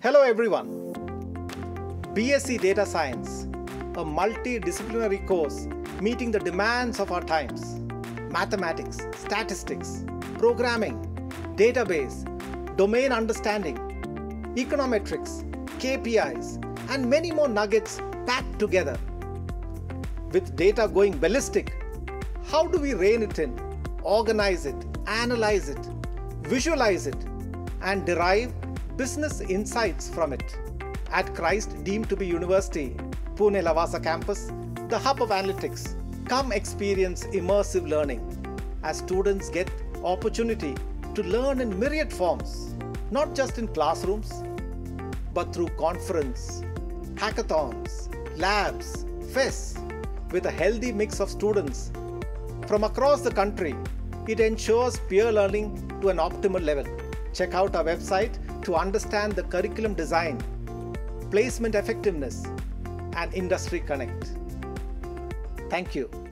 Hello everyone. BSc Data Science, a multidisciplinary course meeting the demands of our times. Mathematics, statistics, programming, database, domain understanding, econometrics, KPIs, and many more nuggets packed together. With data going ballistic, how do we rein it in, organize it, analyze it, visualize it, and derive business insights from it? At Christ Deemed to be University, Pune Lavasa campus, the hub of analytics, come experience immersive learning as students get opportunity to learn in myriad forms, not just in classrooms, but through conference, hackathons, labs, fests, with a healthy mix of students from across the country, it ensures peer learning to an optimal level. Check out our website to understand the curriculum design, placement effectiveness, and industry connect. Thank you.